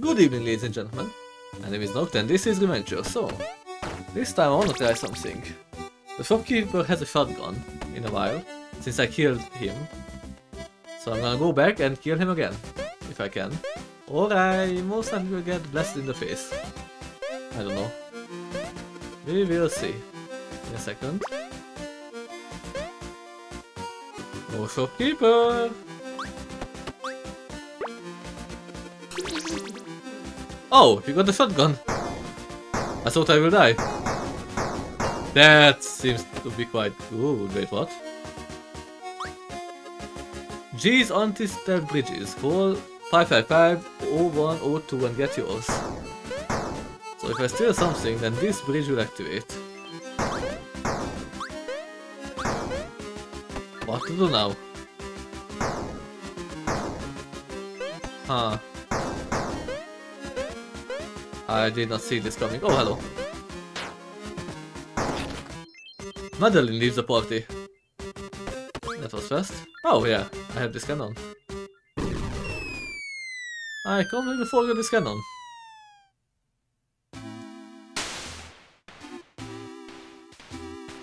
Good evening, ladies and gentlemen. My name is Noct and this is Reventure. So, this time I want to try something. The shopkeeper has a shotgun in a while, since I killed him. So I'm gonna go back and kill him again, if I can. Or I most likely will get blasted in the face. I don't know. We will see. In a second. No shopkeeper! Oh, you got the shotgun. I thought I will die. That seems to be quite good. Wait, what? G's anti-stealth bridges. Call 555-0102 and get yours. So if I steal something, then this bridge will activate. What to do now? Huh. I did not see this coming. Oh, hello. Madeline leaves the party. That was fast. Oh, yeah, I have this cannon. I can't completely forgot this cannon.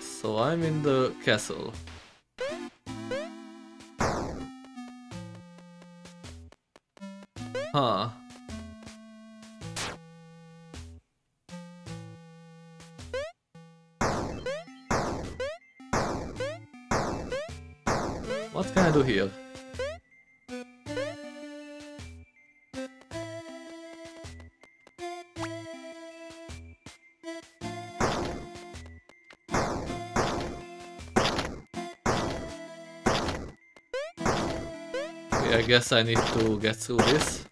So I'm in the castle. Huh. What can I do here? I guess I need to get through this.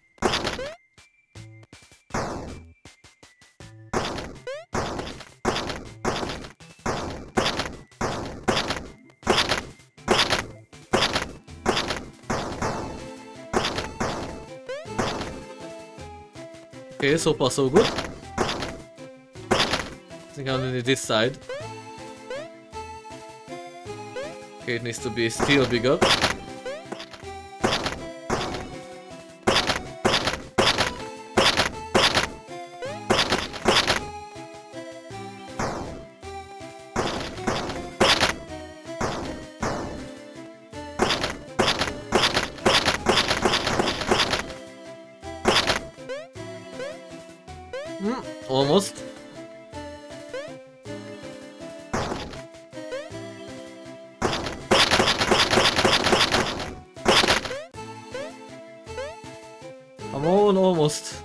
Okay, so far so good. I think I'm on this side. Okay, it needs to be still bigger. Almost.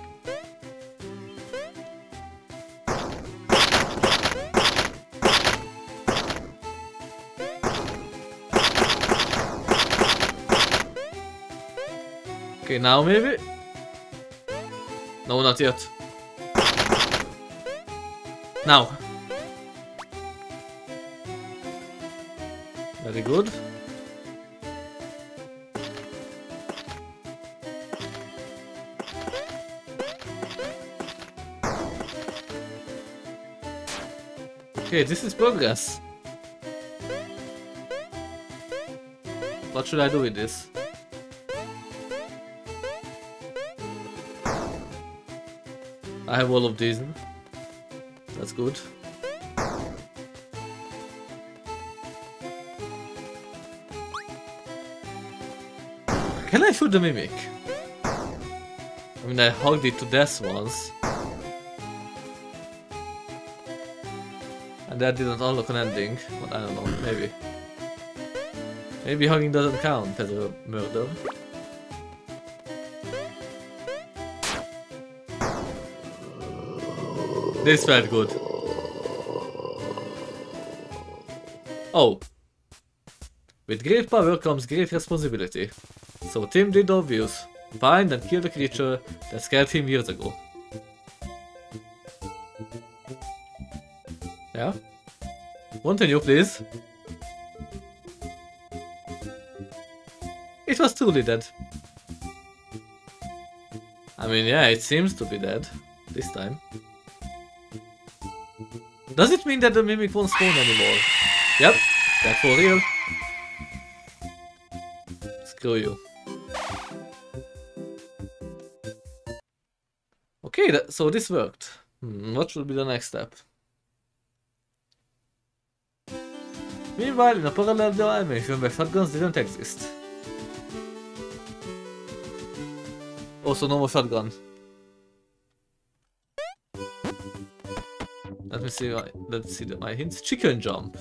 Okay, now maybe? No, not yet. Now. Very good. Okay, this is progress. What should I do with this? I have all of these. That's good. Can I shoot the mimic? I mean, I hugged it to death once. And that didn't unlock an ending, but I don't know, maybe. Maybe hugging doesn't count as a murder. This felt good. Oh. With great power comes great responsibility. So Tim did obvious. Find and kill the creature that scared him years ago. Yeah? Continue, please. It was truly dead. I mean, yeah, it seems to be dead. This time. Does it mean that the mimic won't spawn anymore? Yep, that's for real. Screw you. Okay, that, so this worked. Hmm, what should be the next step? Meanwhile, in a parallel dimension where shotguns didn't exist. Also, no more shotgun. Let me see. My, let's see my hints. Chicken jump.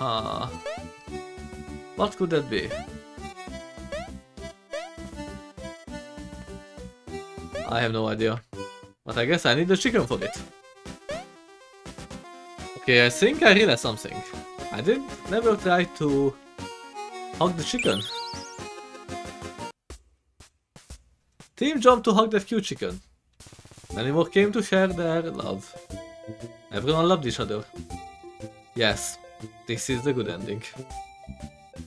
Ah, what could that be? I have no idea. But I guess I need a chicken for it. Okay, I think I realized something. I did never try to hug the chicken. Tim jumped to hug the cute chicken. Many more came to share their love. Everyone loved each other. Yes, this is the good ending.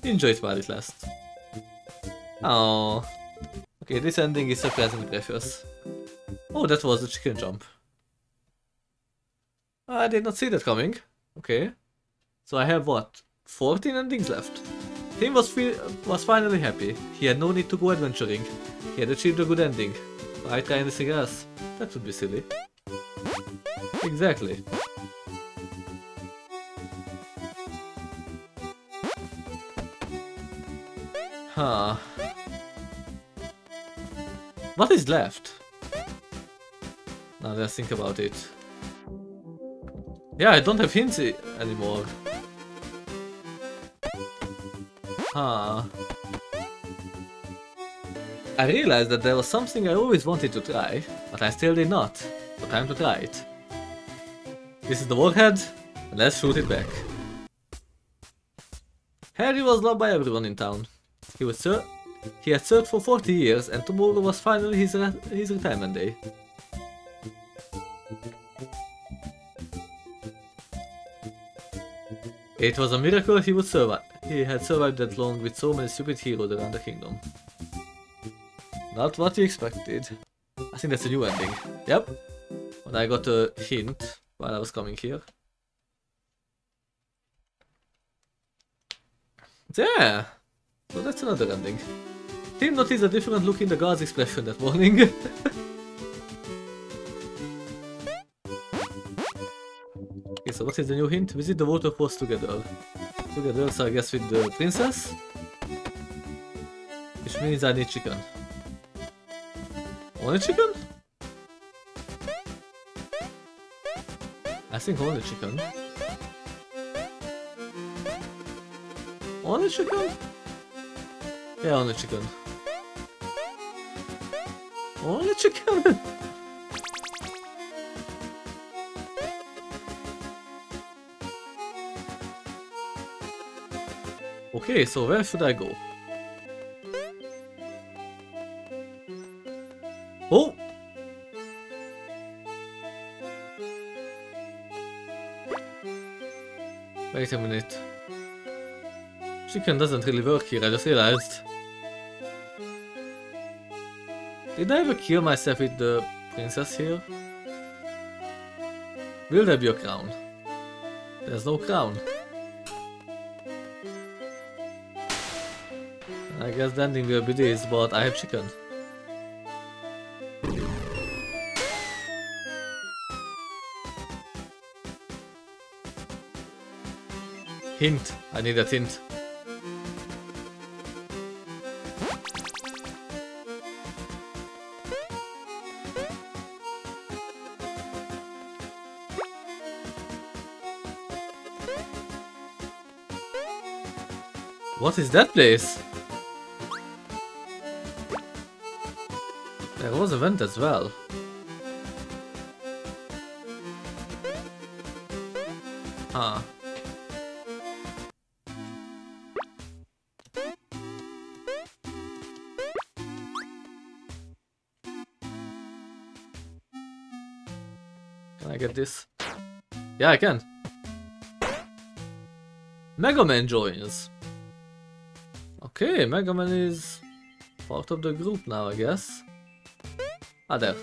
Enjoy it while it lasts. Oh. Okay, this ending is surprisingly precious. Oh, that was the chicken jump. Ah, I did not see that coming. Okay. So I have what? 14 endings left. Tim was, was finally happy. He had no need to go adventuring. He had achieved a good ending. Why try anything else? That would be silly. Exactly. Huh. What is left? Now let's think about it. Yeah, I don't have hints anymore. Huh. I realized that there was something I always wanted to try, but I still did not. So time to try it. This is the warhead, and let's shoot it back. Harry was loved by everyone in town. He was sir he had served for 40 years and tomorrow was finally his, re his retirement day. It was a miracle he would survive. He had survived that long with so many stupid heroes around the kingdom. Not what he expected. I think that's a new ending. Yep. When I got a hint while I was coming here. Yeah. So that's another ending. Tim noticed a different look in the guard's expression that morning. so what is the new hint? Visit the waterfalls together. Together, so I guess with the princess. Which means I need chicken. Only chicken? I think only chicken. Only chicken? Yeah, only chicken. Only chicken! Okay, so where should I go? Oh! Wait a minute. Chicken doesn't really work here, I just realized. Did I ever kill myself with the princess here? Will there be a crown? There's no crown. I guess the ending will be this, but I have chicken. Hint. I need a hint. What is that place? Was a vent as well. Huh. Can I get this? Yeah, I can. Mega Man joins. Okay, Mega Man is part of the group now, I guess. There.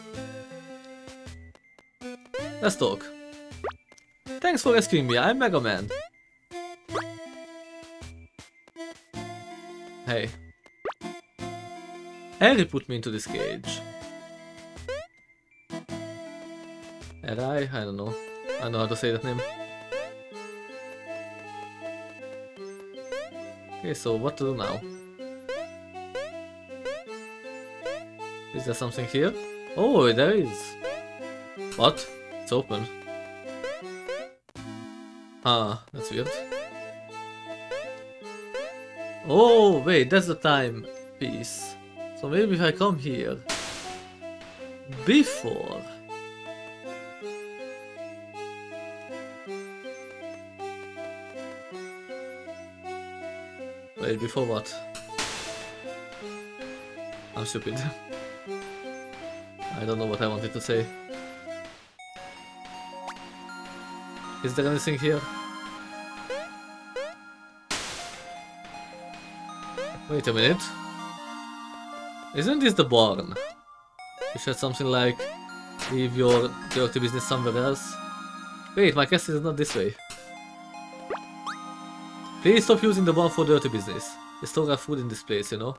Let's talk. Thanks for rescuing me, I'm Mega Man. Hey. Harry put me into this cage. Erai? I don't know. I don't know how to say that name. Okay, so what to do now? Is there something here? Oh, there is. What? It's open. Ah, that's weird. Oh, wait, that's the time piece. So maybe if I come here before. Wait, before what? I'm stupid. I don't know what I wanted to say. Is there anything here? Wait a minute. Isn't this the barn? You said something like, leave your dirty business somewhere else. Wait, my castle is not this way. Please stop using the barn for dirty business. They still have food in this place, you know?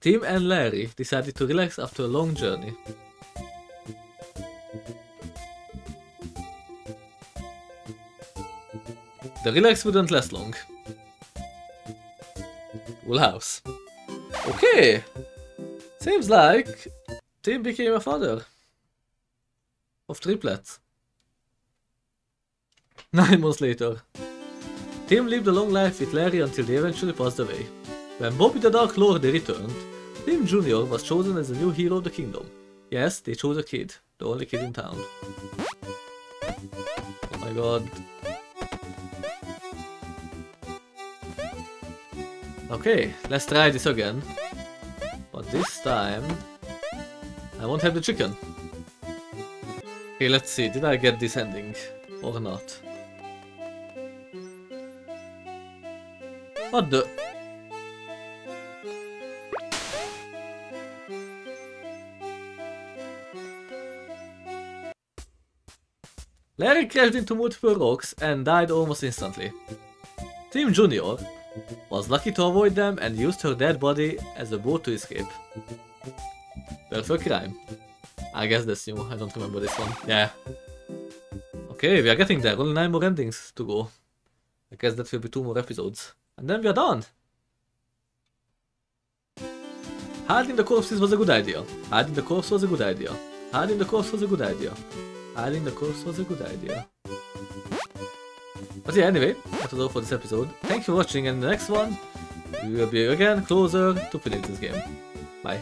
Tim and Larry decided to relax after a long journey. The relax wouldn't last long. Full house. Okay! Seems like Tim became a father. Of triplets. Nine months later. Tim lived a long life with Larry until they eventually passed away. When Bobby the Dark Lord returned, Tim Jr. was chosen as the new hero of the kingdom. Yes, they chose a kid, the only kid in town. Oh my god. Okay, let's try this again. But this time... I won't have the chicken. Okay, let's see, did I get this ending or not? What the... Larry crashed into multiple rocks and died almost instantly. Tim Jr. was lucky to avoid them and used her dead body as a boat to escape. Perfect crime. I guess that's new, I don't remember this one. Yeah. Okay, we are getting there, only 9 more endings to go. I guess that will be 2 more episodes. And then we are done! Hiding the corpses was a good idea. Hiding the corpse was a good idea. Hiding the corpse was a good idea. Hiding the corpse was a good idea. But yeah, anyway, that was all for this episode. Thank you for watching and in the next one, we will be again closer to finishing this game. Bye.